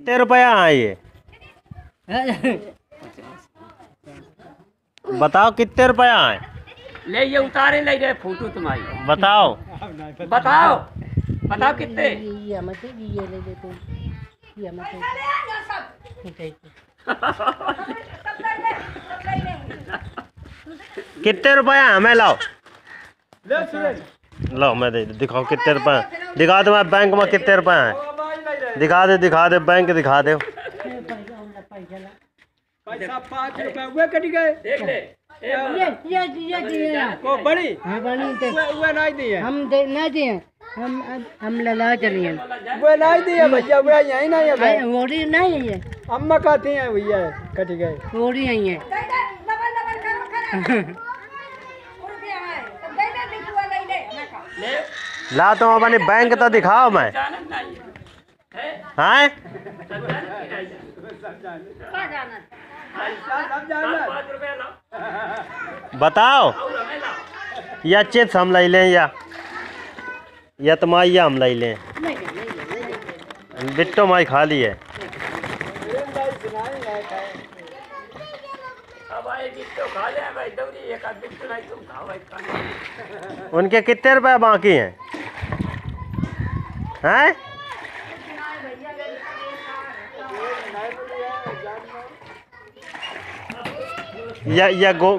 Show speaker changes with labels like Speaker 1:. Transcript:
Speaker 1: कितने रुपया है ये? बताओ कितने रुपया है
Speaker 2: ले ये उतारे ले गए फ़ोटो तुम्हारी।
Speaker 1: बताओ।
Speaker 2: बताओ। बताओ कितने?
Speaker 3: ये मत ये ले ले ये मत
Speaker 1: कितने रुपया हमें लाओ। लो मैं दे दिखाओ कितने रुपए हैं। दिखा दो मैं बैंक में कितने रुपए हैं। दिखा दे दिखा दे बैंक दिखा दे।
Speaker 4: पैसा पाँच रुपए हुए कट गए।
Speaker 2: देख ले
Speaker 3: ये ये ये दिए
Speaker 4: को बड़ी
Speaker 3: हाँ बनी ते
Speaker 4: हुए हुए नहीं दिए।
Speaker 3: हम दे ना दिए। हम हम लला चलिए
Speaker 4: हुए नहीं दिए भैया हुए यही नहीं है भाई
Speaker 3: ओरी नहीं है
Speaker 4: अम्मा कहती हैं भैया कट गए।
Speaker 3: ओरी नहीं है
Speaker 2: ला।
Speaker 1: तुम अपनी बैंक तो दिखाओ मैं।
Speaker 2: जानत नहीं है?
Speaker 1: बताओ। या चिप्स हम ले लें या या तो माई हम ले लें। बिट्टो माई खा ली है।
Speaker 2: तो
Speaker 1: उनके कितने रुपए बाकी हैं? हैं? या या गो